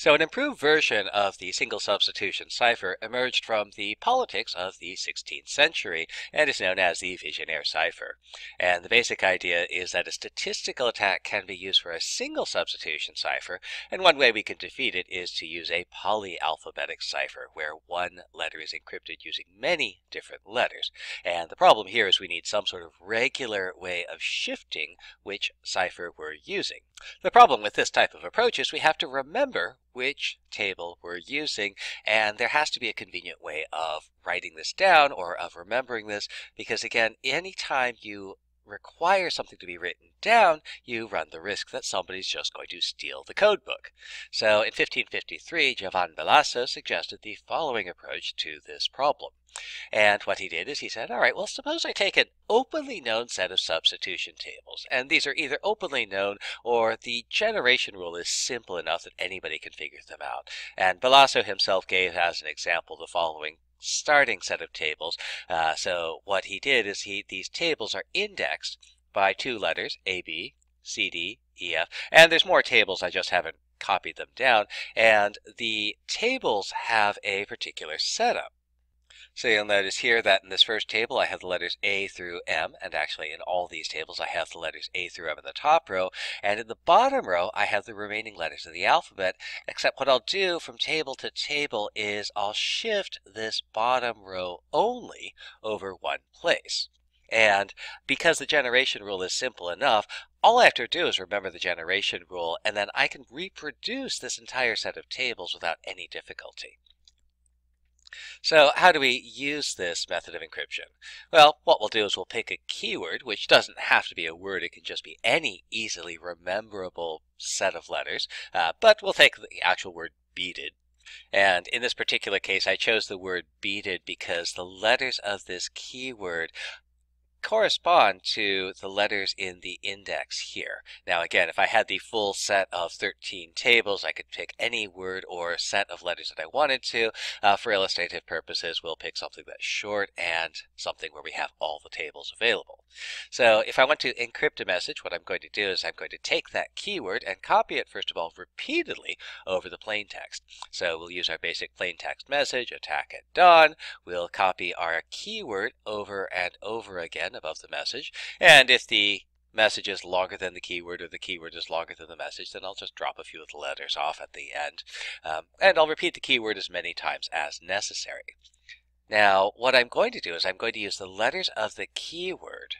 So an improved version of the single substitution cipher emerged from the politics of the 16th century and is known as the Vigenère cipher. And the basic idea is that a statistical attack can be used for a single substitution cipher, and one way we can defeat it is to use a polyalphabetic cipher where one letter is encrypted using many different letters. And the problem here is we need some sort of regular way of shifting which cipher we're using. The problem with this type of approach is we have to remember which table we're using. And there has to be a convenient way of writing this down or of remembering this because again, anytime you require something to be written down, you run the risk that somebody's just going to steal the code book. So in 1553, Giovanni Bellaso suggested the following approach to this problem. And what he did is he said, all right, well, suppose I take an openly known set of substitution tables. And these are either openly known or the generation rule is simple enough that anybody can figure them out. And Bellaso himself gave as an example the following starting set of tables. Uh, so what he did is he these tables are indexed by two letters, A, B, C, D, E, F. And there's more tables, I just haven't copied them down. And the tables have a particular setup. So you'll notice here that in this first table I have the letters A through M, and actually in all these tables I have the letters A through M in the top row, and in the bottom row I have the remaining letters of the alphabet, except what I'll do from table to table is I'll shift this bottom row only over one place. And because the generation rule is simple enough, all I have to do is remember the generation rule, and then I can reproduce this entire set of tables without any difficulty. So how do we use this method of encryption? Well, what we'll do is we'll pick a keyword, which doesn't have to be a word. It can just be any easily rememberable set of letters. Uh, but we'll take the actual word beaded. And in this particular case, I chose the word beaded because the letters of this keyword correspond to the letters in the index here. Now again, if I had the full set of 13 tables, I could pick any word or set of letters that I wanted to. Uh, for illustrative purposes, we'll pick something that's short and something where we have all the tables available. So if I want to encrypt a message, what I'm going to do is I'm going to take that keyword and copy it, first of all, repeatedly over the plain text. So we'll use our basic plain text message, attack at dawn. We'll copy our keyword over and over again again above the message. And if the message is longer than the keyword or the keyword is longer than the message, then I'll just drop a few of the letters off at the end. Um, and I'll repeat the keyword as many times as necessary. Now, what I'm going to do is I'm going to use the letters of the keyword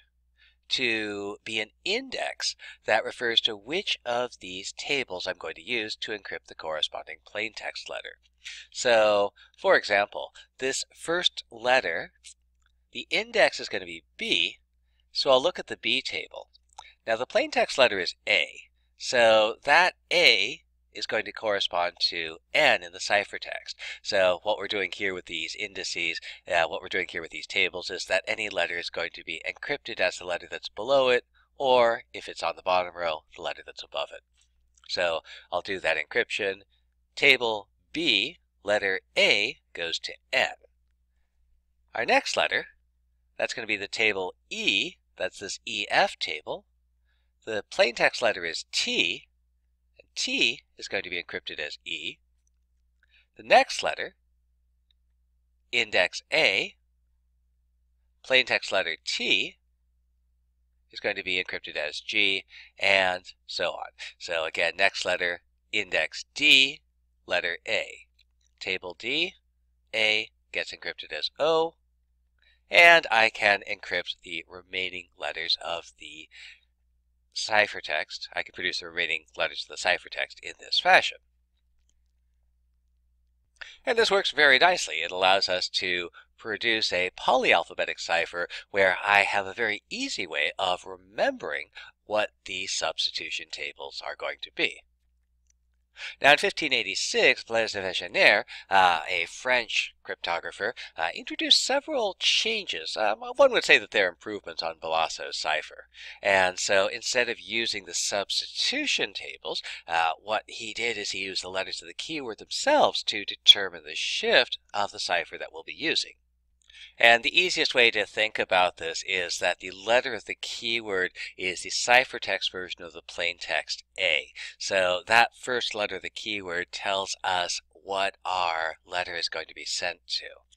to be an index that refers to which of these tables I'm going to use to encrypt the corresponding plaintext letter. So, for example, this first letter the index is going to be B, so I'll look at the B table. Now the plain text letter is A, so that A is going to correspond to N in the ciphertext. So what we're doing here with these indices, uh, what we're doing here with these tables is that any letter is going to be encrypted as the letter that's below it, or if it's on the bottom row, the letter that's above it. So I'll do that encryption. Table B, letter A goes to N. Our next letter that's going to be the table E. That's this EF table. The plain text letter is T, and T is going to be encrypted as E. The next letter, index A, plain text letter T, is going to be encrypted as G, and so on. So again, next letter, index D, letter A. Table D, A gets encrypted as O, and I can encrypt the remaining letters of the ciphertext. I can produce the remaining letters of the ciphertext in this fashion. And this works very nicely. It allows us to produce a polyalphabetic cipher where I have a very easy way of remembering what the substitution tables are going to be. Now, in 1586, Blaise de Vigenère, uh, a French cryptographer, uh, introduced several changes. Um, one would say that they're improvements on Bellaso's cipher. And so instead of using the substitution tables, uh, what he did is he used the letters of the keyword themselves to determine the shift of the cipher that we'll be using. And the easiest way to think about this is that the letter of the keyword is the ciphertext version of the plain text A. So that first letter of the keyword tells us what our letter is going to be sent to.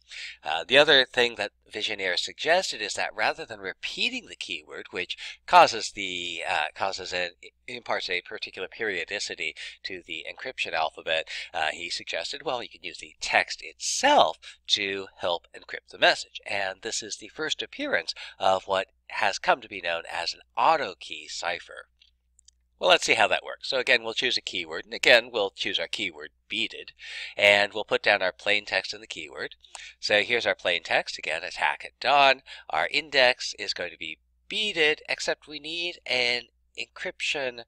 Uh, the other thing that Vigenère suggested is that rather than repeating the keyword, which causes the uh, causes an imparts a particular periodicity to the encryption alphabet, uh, he suggested, well, you can use the text itself to help encrypt the message. And this is the first appearance of what has come to be known as an auto key cipher. Well, let's see how that works. So again, we'll choose a keyword, and again, we'll choose our keyword beaded, and we'll put down our plain text in the keyword. So here's our plain text, again, attack at dawn. Our index is going to be beaded, except we need an encryption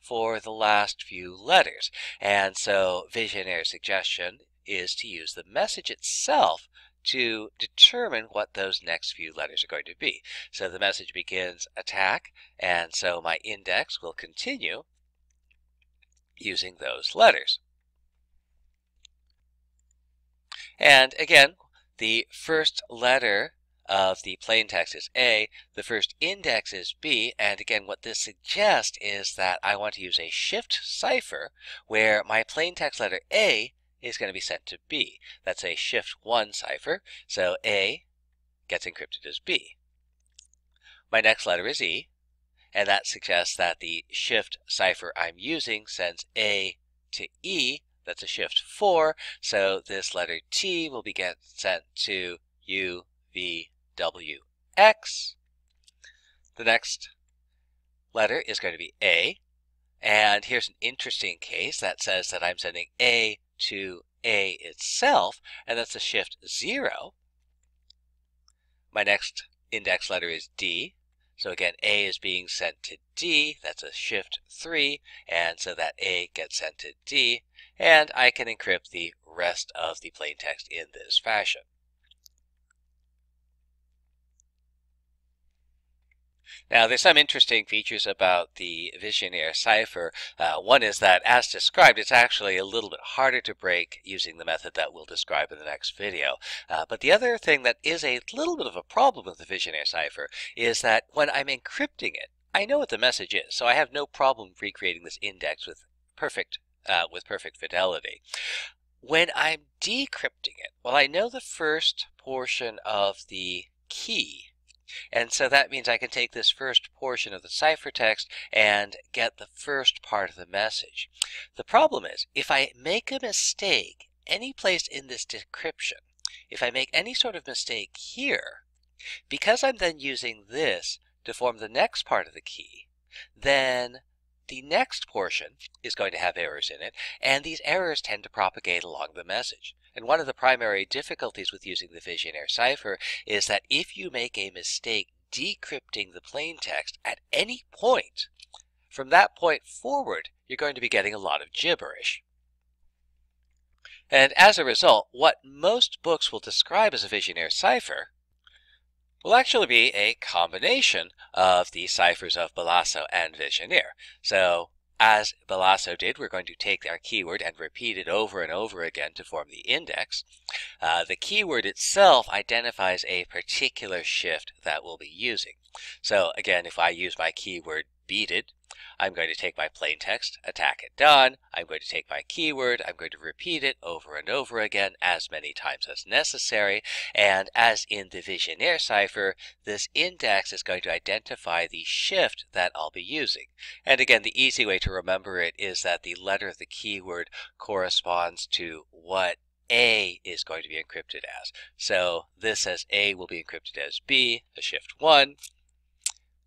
for the last few letters. And so Vigenère's suggestion is to use the message itself to determine what those next few letters are going to be. So the message begins attack, and so my index will continue using those letters. And again, the first letter of the plain text is A, the first index is B, and again what this suggests is that I want to use a shift cipher where my plain text letter A is going to be sent to B. That's a shift 1 cipher, so A gets encrypted as B. My next letter is E, and that suggests that the shift cipher I'm using sends A to E. That's a shift 4, so this letter T will be get sent to U, V, W, X. The next letter is going to be A, and here's an interesting case that says that I'm sending A to A itself, and that's a shift 0. My next index letter is D. So again, A is being sent to D. That's a shift 3, and so that A gets sent to D. And I can encrypt the rest of the plain text in this fashion. Now, there's some interesting features about the Vigenère cipher. Uh, one is that, as described, it's actually a little bit harder to break using the method that we'll describe in the next video. Uh, but the other thing that is a little bit of a problem with the Vigenère cipher is that when I'm encrypting it, I know what the message is, so I have no problem recreating this index with perfect uh, with perfect fidelity. When I'm decrypting it, well, I know the first portion of the key and so that means I can take this first portion of the ciphertext and get the first part of the message. The problem is, if I make a mistake any place in this decryption, if I make any sort of mistake here, because I'm then using this to form the next part of the key, then the next portion is going to have errors in it, and these errors tend to propagate along the message. And one of the primary difficulties with using the Vigenère cipher is that if you make a mistake decrypting the plain text at any point, from that point forward, you're going to be getting a lot of gibberish. And as a result, what most books will describe as a Vigenère cipher will actually be a combination of the ciphers of Bellaso and Vigenère. So as Bellaso did, we're going to take our keyword and repeat it over and over again to form the index. Uh, the keyword itself identifies a particular shift that we'll be using. So again, if I use my keyword beaded, I'm going to take my plain text, attack it done. I'm going to take my keyword. I'm going to repeat it over and over again as many times as necessary. And as in the Vigenère cipher, this index is going to identify the shift that I'll be using. And again, the easy way to remember it is that the letter of the keyword corresponds to what a is going to be encrypted as. So this says A will be encrypted as B, a shift 1.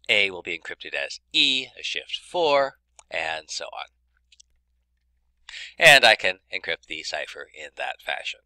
A will be encrypted as E, a shift 4, and so on. And I can encrypt the cipher in that fashion.